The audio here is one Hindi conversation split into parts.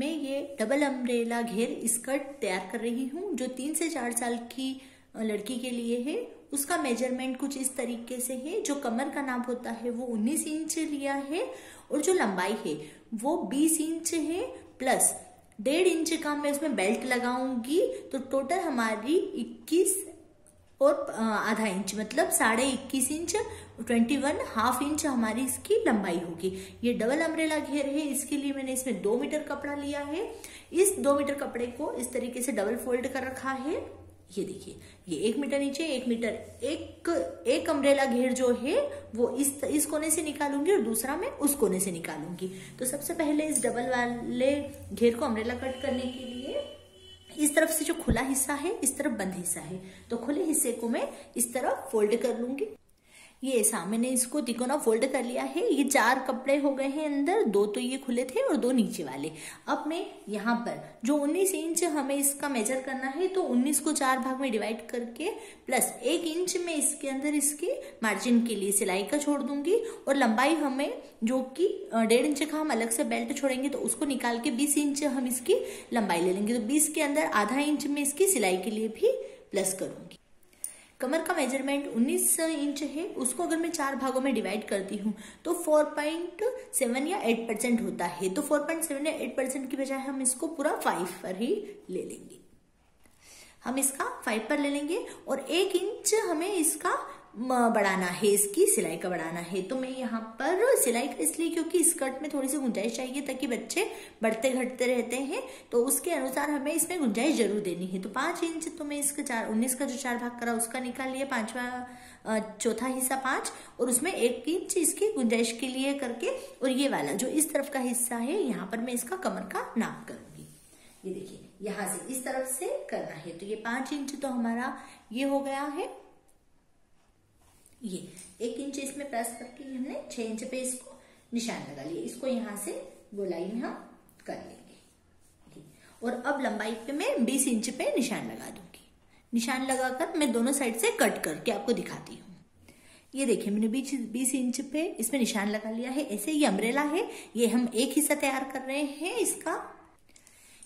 मैं ये डबल अम्ब्रेला घेर स्कर्ट तैयार कर रही हूँ, जो तीन से चार साल की लड़की के लिए है। उसका मेज़रमेंट कुछ इस तरीके से है, जो कमर का नाप होता है वो 19 इंच लिया है और जो लंबाई है वो 20 इंच है प्लस डेढ़ इंच का मैं उसमें बेल्ट लगाऊँगी। तो टोटल हमारी 21 और आधा इंच मतलब साढ़े इक्कीस inch, twenty one half inch हमारी इसकी लंबाई होगी। ये डबल अम्ब्रेला घेर है, इसके लिए मैंने इसमें दो मीटर कपड़ा लिया है। इस दो मीटर कपड़े को इस तरीके से डबल फोल्ड कर रखा है। ये देखिए, ये एक मीटर नीचे, एक मीटर, एक एक अम्ब्रेला घेर जो है, वो इस इस कोने से निकालूँगी और दूसरा मैं उस कोने से निकालूँगी। तो सबसे पहले इस डबल वाले घेर को अम्ब्रेला कट करने के लिए इस तरफ़ से जो खुला हिस्सा है, इस तरफ़ बंद हिस्सा है। तो खुले हिस्से को मैं इस तरफ़ फोल्ड कर लूँगी। ये सामने इसको तिकोना फोल्ड कर लिया है। ये चार कपड़े हो गए हैं अंदर। दो तो ये खुले थे और दो नीचे वाले। अब मैं यहाँ पर, जो 19 इंच हमें इसका मेजर करना है तो 19 को चार भाग में डिवाइड करके प्लस एक इंच में इसके अंदर इसके मार्जिन के लिए सिलाई का छोड़ दूँगी। और लंबाई हमें, जो कि डेढ़ इंच का हम अलग से बेल्ट छोड़ेंगे तो उसको निकाल के बीस इंच हम इसकी लंबाई ले लेंगे। तो बीस के अंदर आधा इंच में इसकी सिलाई के लिए भी प्लस करूँगी। कमर का मेज़रमेंट 19 इंच है, उसको अगर मैं चार भागों में डिवाइड करती हूँ तो 4.7 या 8 परसेंट होता है। तो 4.7 या 8 परसेंट की बजाय हम इसको पूरा 5 पर ही ले लेंगे। हम इसका 5 पर ले लेंगे और एक इंच हमें इसका बढ़ाना है इसकी, सिलाई का बढ़ाना है। तो मैं यहाँ पर सिलाई का इसलिए क्योंकि स्कर्ट में थोड़ी सी गुंजाइश चाहिए ताकि बच्चे बढ़ते घटते रहते हैं तो उसके अनुसार हमें इसमें गुंजाइश ज़रूर देनी है। तो पाँच इंच तो मैं इसका चार, उन्नीस का जो चार भाग करा, उसका निकाल लिया, पांचवा चौथा हिस्सा पाँच, और उसमें एक इंच इसकी गुंजाइश के लिए करके, और ये वाला जो इस तरफ़ का हिस्सा है, यहाँ पर मैं इसका कमर का नाप करूँगी। ये देखिए, यहाँ से इस तरफ़ से करना है। तो ये पाँच इंच तो हमारा ये हो गया है ये एक इंच इसमें प्रेस करके हमने छह इंच पे इसको निशान लगा लिया। इसको यहाँ से गोलाई हम कर लेंगे। और अब लंबाई पे मैं 20 इंच पे निशान लगा दूँगी। निशान लगाकर मैं दोनों साइड से कट करके आपको दिखाती हूँ। ये देखिए, मैंने बीच बीस इंच पे इसमें निशान लगा लिया है। ऐसे ये अम्ब्रेला है। ये हम एक हिस्सा तैयार कर रहे हैं इसका।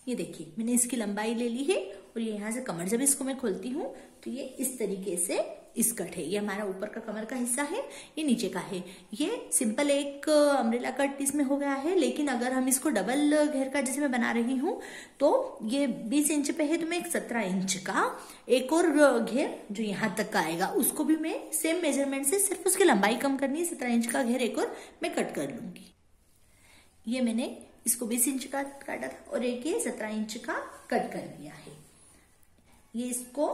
ये देखिए, मैंने इसकी लंबाई ले ली है और ये यहाँ से कमर जब इसको मैं खोलती हूँ तो ये इस तरीके से कट है। ये हमारा ऊपर का कमर का हिस्सा है, ये नीचे का है। ये सिंपल एक अम्ब्रेला कट इसमें हो गया है, लेकिन अगर हम इसको डबल घेर का जैसे मैं बना रही हूँ तो ये 20 इंच पे है तो मैं एक 17 इंच का एक और घेर जो यहाँ तक का आएगा, उसको भी मैं सेम मेज़रमेंट से सिर्फ़ उसकी लंबाई कम करनी है, सत्रह इंच का घेर एक और मैं कट कर लूँगी। ये मैंने इसको 20 इंच का काटा था और एक ये 17 इंच का कट कर लिया है। ये इसको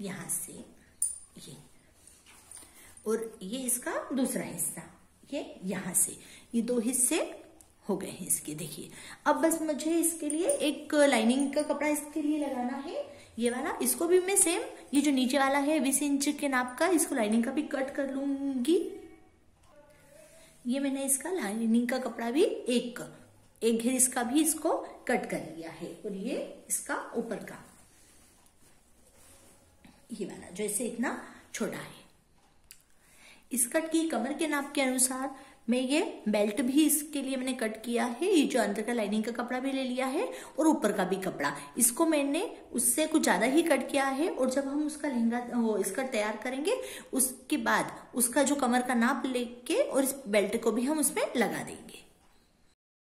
यहाँ से ये और ये इसका दूसरा हिस्सा, ये यहाँ से। ये दो हिस्से हो गए हैं इसके, देखिए। अब बस मुझे इसके लिए एक लाइनिंग का कपड़ा इसके लिए लगाना है। ये वाला, इसको भी मैं सेम ये जो नीचे वाला है, बीस इंच के नाप का, इसको लाइनिंग का भी कट कर लूँगी। ये मैंने इसका लाइनिंग का कपड़ा भी एक एक घेर इसका भी इसको कट कर लिया है। और ये इसका ऊपर का। ये वाला, जो इसे इतना छोटा है। इस कट की कमर के नाप के अनुसार मैं ये बेल्ट भी इसके लिए मैंने कट किया है। ये जो अंदर का लाइनिंग का कपड़ा भी ले लिया है और ऊपर का भी कपड़ा। इसको मैंने उससे कुछ ज़्यादा ही कट किया है और जब हम उसका लहंगा, वो इसका तैयार करेंगे, उसके बाद उसका जो कमर का नाप लेके और इस बेल्ट को भी हम उसमें लगा देंगे।